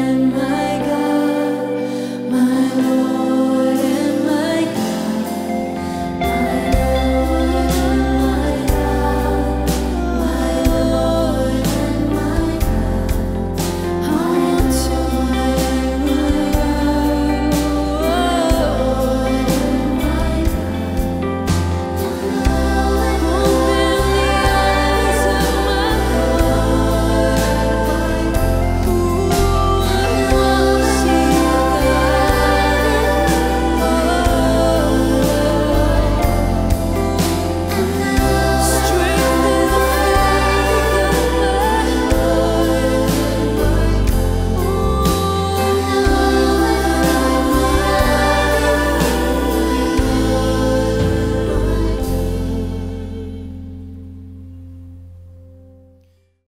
in my